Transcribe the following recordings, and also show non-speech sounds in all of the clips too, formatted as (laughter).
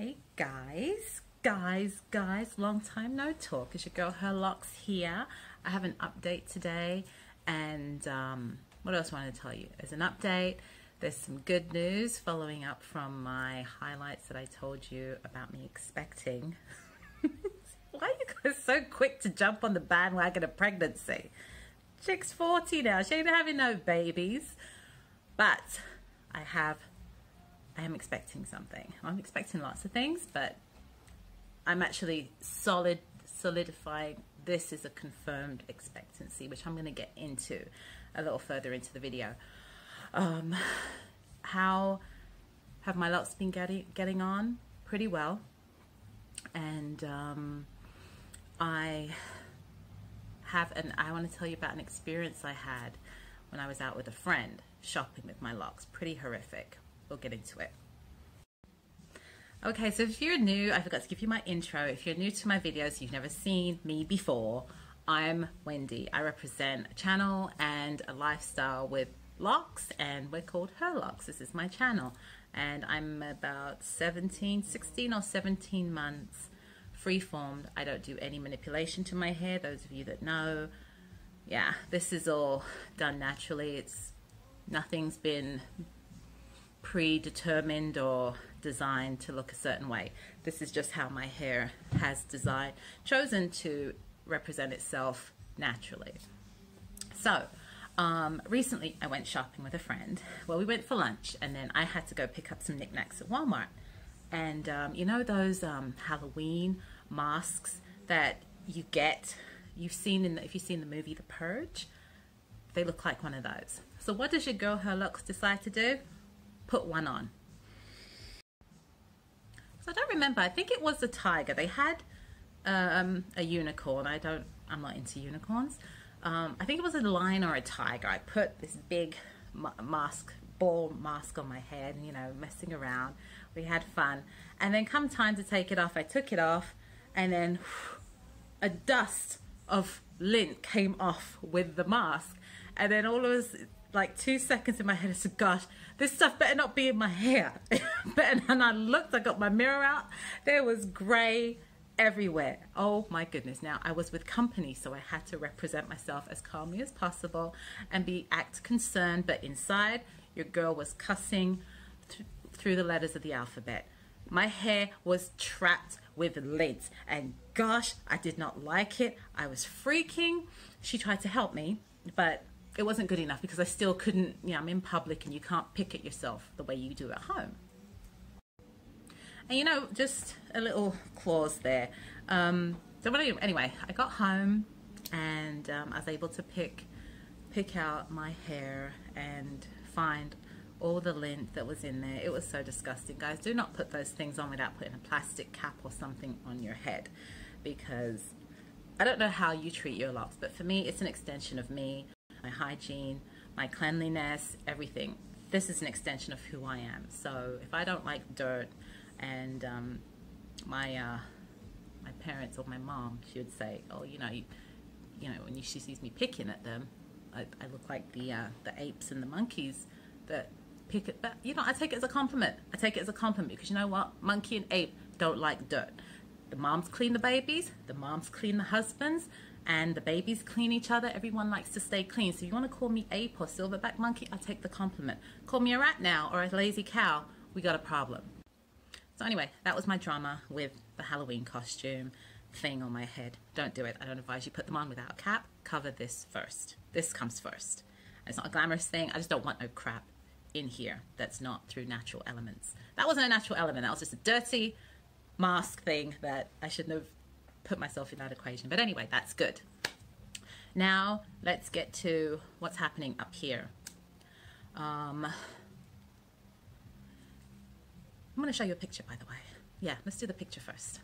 Hey guys, guys, guys, long time no talk. It's your girl Her Loxx here. I have an update today, and um, what else I want to tell you? There's an update. There's some good news following up from my highlights that I told you about me expecting. (laughs) Why are you guys so quick to jump on the bandwagon of pregnancy? Chick's 40 now. She ain't having no babies. But I have I am expecting something. I'm expecting lots of things, but I'm actually solid, solidifying this is a confirmed expectancy, which I'm going to get into a little further into the video. Um, how have my locks been getting getting on? Pretty well, and um, I have, and I want to tell you about an experience I had when I was out with a friend shopping with my locks. Pretty horrific we'll get into it. Okay, so if you're new, I forgot to give you my intro. If you're new to my videos, you've never seen me before, I'm Wendy. I represent a channel and a lifestyle with locks and we're called Her Loxx. This is my channel and I'm about 17, 16 or 17 months free-formed. I don't do any manipulation to my hair. Those of you that know, yeah, this is all done naturally. It's nothing's been predetermined or designed to look a certain way. This is just how my hair has designed, chosen to represent itself naturally. So, um, recently I went shopping with a friend. Well, we went for lunch and then I had to go pick up some knickknacks at Walmart. And um, you know those um, Halloween masks that you get, you've seen in the, if you've seen the movie The Purge, they look like one of those. So what does your girl Her Loxx decide to do? Put one on. So I don't remember. I think it was a tiger. They had um, a unicorn. I don't. I'm not into unicorns. Um, I think it was a lion or a tiger. I put this big mask, ball mask on my head, you know, messing around. We had fun. And then come time to take it off, I took it off and then a dust of lint came off with the mask. And then all of us, like two seconds in my head. I said, gosh, this stuff better not be in my hair. (laughs) and I looked, I got my mirror out. There was gray everywhere. Oh my goodness. Now I was with company, so I had to represent myself as calmly as possible and be act concerned. But inside, your girl was cussing th through the letters of the alphabet. My hair was trapped with lint and gosh, I did not like it. I was freaking. She tried to help me, but it wasn't good enough because I still couldn't, you know, I'm in public and you can't pick it yourself the way you do at home. And you know, just a little clause there. Um, so anyway, I got home and um, I was able to pick pick out my hair and find all the lint that was in there. It was so disgusting. Guys, do not put those things on without putting a plastic cap or something on your head because I don't know how you treat your locks, but for me, it's an extension of me hygiene, my cleanliness, everything. This is an extension of who I am. So if I don't like dirt and um, my uh, my parents or my mom, she would say, oh, you know, you, you know, when she sees me picking at them, I, I look like the uh, the apes and the monkeys that pick it. But you know, I take it as a compliment. I take it as a compliment because you know what, monkey and ape don't like dirt. The moms clean the babies, the moms clean the husbands, and the babies clean each other. Everyone likes to stay clean. So if you want to call me ape or silverback monkey, I'll take the compliment. Call me a rat now or a lazy cow, we got a problem. So anyway, that was my drama with the Halloween costume thing on my head. Don't do it. I don't advise you put them on without a cap. Cover this first. This comes first. It's not a glamorous thing. I just don't want no crap in here that's not through natural elements. That wasn't a natural element. That was just a dirty mask thing that I shouldn't have put myself in that equation. But anyway, that's good. Now let's get to what's happening up here. Um, I'm going to show you a picture, by the way. Yeah, let's do the picture first.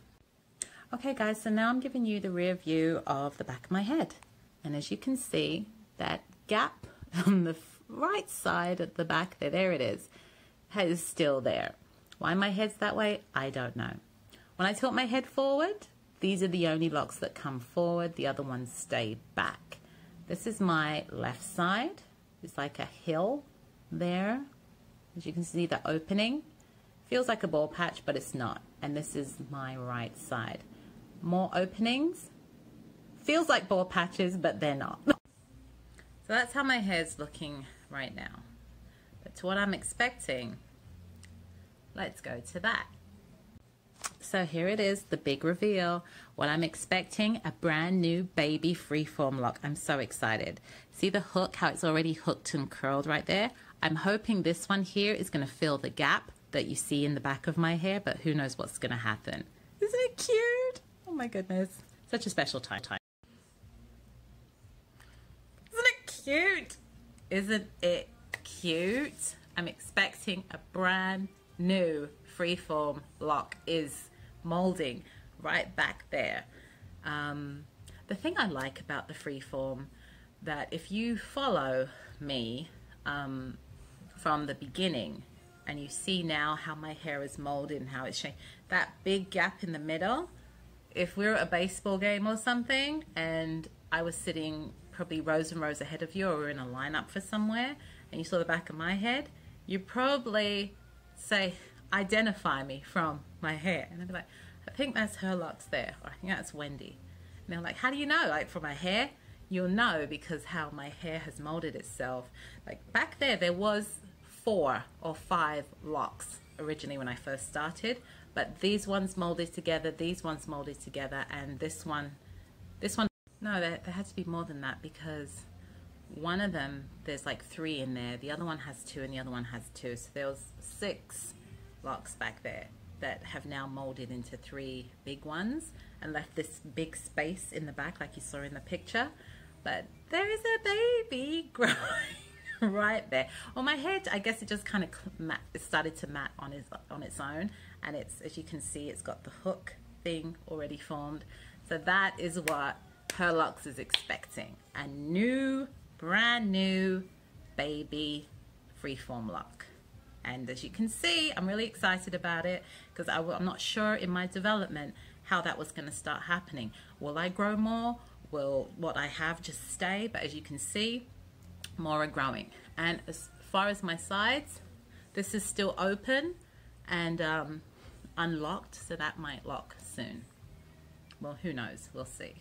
Okay, guys, so now I'm giving you the rear view of the back of my head. And as you can see, that gap (laughs) on the right side at the back there, there it is, is still there. Why my head's that way, I don't know. When I tilt my head forward, these are the only locks that come forward. The other ones stay back. This is my left side. It's like a hill there. As you can see, the opening. Feels like a ball patch, but it's not. And this is my right side. More openings. Feels like ball patches, but they're not. (laughs) so that's how my hair's looking right now. But to what I'm expecting, let's go to that. So here it is, the big reveal. What I'm expecting, a brand new baby freeform lock. I'm so excited. See the hook, how it's already hooked and curled right there? I'm hoping this one here is gonna fill the gap that you see in the back of my hair, but who knows what's gonna happen. Isn't it cute? Oh my goodness. Such a special time. time. Isn't it cute? Isn't it cute? I'm expecting a brand new freeform lock is molding right back there. Um, the thing I like about the freeform that if you follow me um, from the beginning and you see now how my hair is molded and how it's shaped, that big gap in the middle, if we're at a baseball game or something and I was sitting probably rows and rows ahead of you or we're in a lineup for somewhere and you saw the back of my head, you probably say, identify me from my hair. And I'd be like, I think that's her locks there, or I think that's Wendy. And they're like, how do you know? Like from my hair? You'll know because how my hair has molded itself. Like back there, there was four or five locks originally when I first started, but these ones molded together, these ones molded together, and this one, this one, no, there, there had to be more than that because one of them, there's like three in there, the other one has two, and the other one has two, so there was six locks back there that have now molded into three big ones and left this big space in the back like you saw in the picture. But there is a baby (laughs) growing right there. Well my head I guess it just kind of it started to mat on its on its own. And it's as you can see it's got the hook thing already formed. So that is what Her Loxx is expecting. A new brand new baby freeform lock and as you can see, I'm really excited about it because I'm not sure in my development how that was going to start happening. Will I grow more? Will what I have just stay? But as you can see, more are growing. And as far as my sides, this is still open and um, unlocked, so that might lock soon. Well, who knows? We'll see.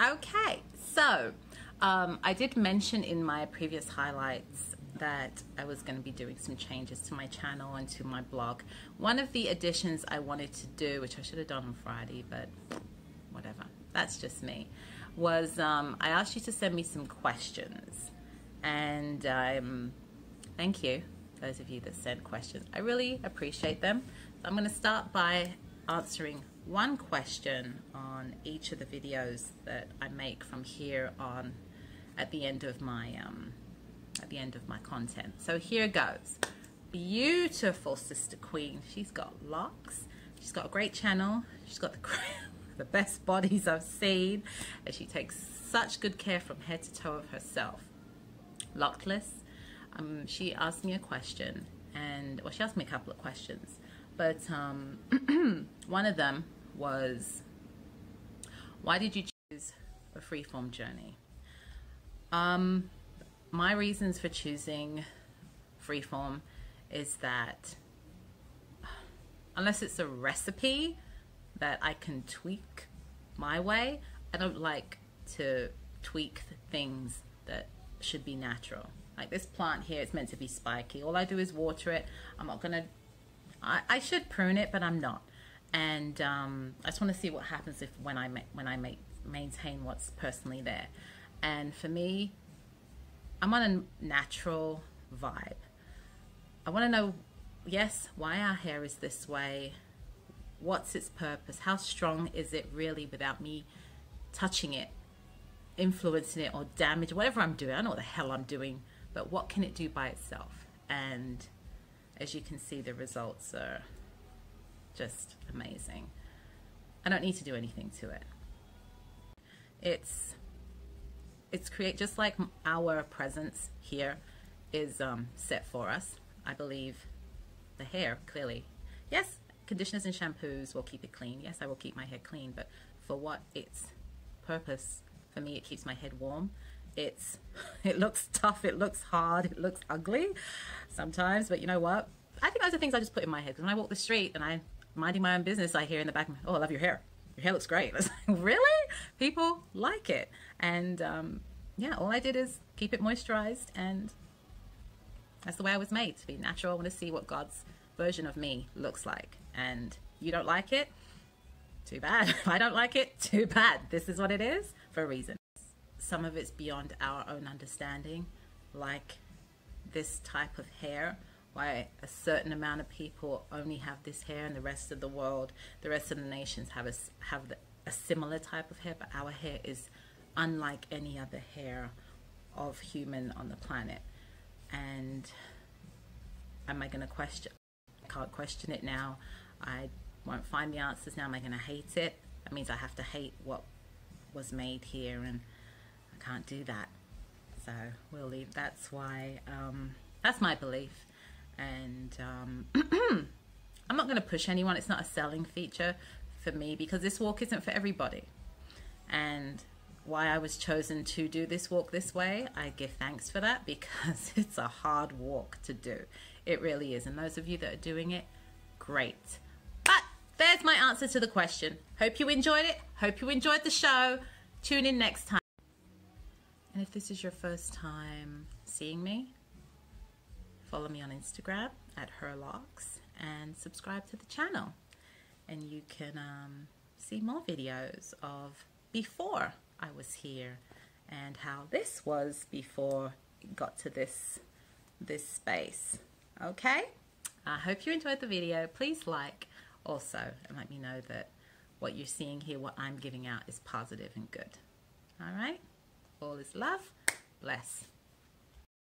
Okay, so um, I did mention in my previous highlights that I was going to be doing some changes to my channel and to my blog. One of the additions I wanted to do, which I should have done on Friday, but whatever, that's just me, was um, I asked you to send me some questions. And um, thank you, those of you that sent questions. I really appreciate them. So I'm going to start by answering one question on each of the videos that I make from here on at the end of my um, at the end of my content. So here goes. Beautiful sister queen. She's got locks. She's got a great channel. She's got the (laughs) the best bodies I've seen. And she takes such good care from head to toe of herself. Lockless. Um, she asked me a question and well she asked me a couple of questions but um, (clears throat) one of them was why did you choose a freeform journey um, my reasons for choosing freeform is that (sighs) unless it's a recipe that I can tweak my way, I don't like to tweak things that should be natural. Like this plant here, it's meant to be spiky. All I do is water it. I'm not gonna, I, I should prune it, but I'm not. And um, I just want to see what happens if when I when I make maintain what's personally there. And for me, I'm on a natural vibe. I want to know, yes, why our hair is this way. What's its purpose? How strong is it really without me touching it, influencing it, or damage, whatever I'm doing? I know what the hell I'm doing, but what can it do by itself? And as you can see, the results are just amazing. I don't need to do anything to it. It's it's create just like our presence here is um, set for us. I believe the hair clearly. Yes, conditioners and shampoos will keep it clean. Yes, I will keep my hair clean, but for what its purpose, for me, it keeps my head warm. It's, (laughs) it looks tough, it looks hard, it looks ugly sometimes, but you know what? I think those are things I just put in my head. Because when I walk the street and I'm minding my own business, I hear in the back, oh, I love your hair. Your hair looks great. (laughs) Like, really? People like it. And um, yeah, all I did is keep it moisturized and that's the way I was made to be natural. I want to see what God's version of me looks like. And you don't like it? Too bad. (laughs) If I don't like it, too bad. This is what it is for a reason. Some of it's beyond our own understanding, like this type of hair. Why a certain amount of people only have this hair, and the rest of the world, the rest of the nations have a have a similar type of hair, but our hair is unlike any other hair of human on the planet. And am I going to question? I can't question it now. I won't find the answers now. Am I going to hate it? That means I have to hate what was made here, and I can't do that. So we'll leave. That's why. Um, that's my belief, and um, (clears throat) I'm not going to push anyone. It's not a selling feature for me because this walk isn't for everybody, and why I was chosen to do this walk this way, I give thanks for that (laughs) because it's a hard walk to do. It really is. And those of you that are doing it, great. But there's my answer to the question. Hope you enjoyed it. Hope you enjoyed the show. Tune in next time. And if this is your first time seeing me, follow me on Instagram at herlocks and subscribe to the channel. And you can um, see more videos of before I was here and how this was before it got to this this space. Okay? I hope you enjoyed the video. Please like. Also and let me know that what you're seeing here what I'm giving out is positive and good. All right? All is love. Bless